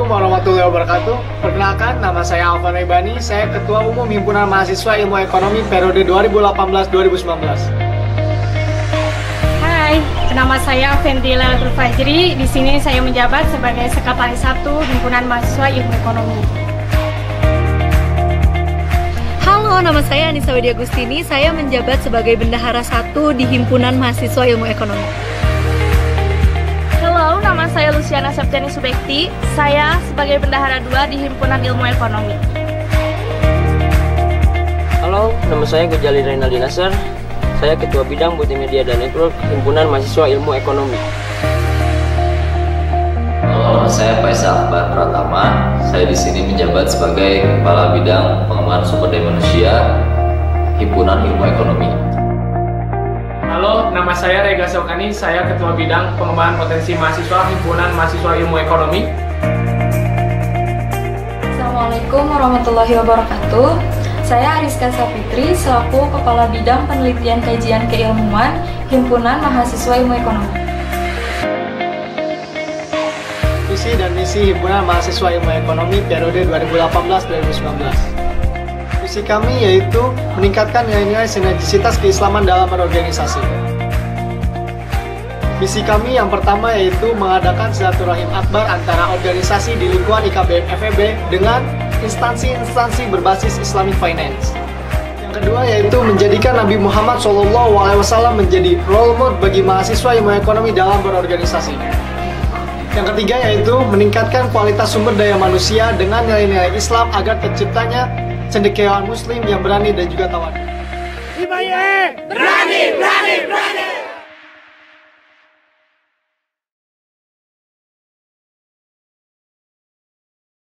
warahmatullahi wabarakatuh. Perkenalkan, nama saya Alvan Ebani. Saya Ketua Umum Himpunan Mahasiswa Ilmu Ekonomi periode 2018-2019. Hai, nama saya Fendi Lailatul Fajri. Di sini saya menjabat sebagai Sekretaris Satu Himpunan Mahasiswa Ilmu Ekonomi. Halo, nama saya Anissa Widya Agustini. Saya menjabat sebagai Bendahara Satu di Himpunan Mahasiswa Ilmu Ekonomi. Luciana Septiani Subekti. Saya sebagai Bendahara 2 di Himpunan Ilmu Ekonomi. Halo, nama saya Gejali Renaldi Nasar. Saya Ketua Bidang Multimedia dan Network Himpunan Mahasiswa Ilmu Ekonomi. Halo, nama saya Faisal Akbar Pratama. Saya di sini menjabat sebagai Kepala Bidang Pengembangan Sumber Daya Manusia Himpunan Ilmu Ekonomi. Saya Rega Sokani. Saya Ketua Bidang Pengembangan Potensi Mahasiswa Himpunan Mahasiswa Ilmu Ekonomi. Assalamualaikum warahmatullahi wabarakatuh. Saya Ariska Sapitri selaku Kepala Bidang Penelitian Kajian Keilmuan Himpunan Mahasiswa Ilmu Ekonomi. Visi dan misi Himpunan Mahasiswa Ilmu Ekonomi periode 2018-2019. Visi kami yaitu meningkatkan nilai-nilai sinergisitas keislaman dalam berorganisasi. Misi kami yang pertama yaitu mengadakan silaturahim akbar antara organisasi di lingkungan IKBM FEB dengan instansi-instansi berbasis Islamic Finance. Yang kedua yaitu menjadikan Nabi Muhammad SAW menjadi role model bagi mahasiswa ilmu ekonomi dalam berorganisasi. Yang ketiga yaitu meningkatkan kualitas sumber daya manusia dengan nilai-nilai Islam agar terciptanya cendekiawan muslim yang berani dan juga tawadu. Berani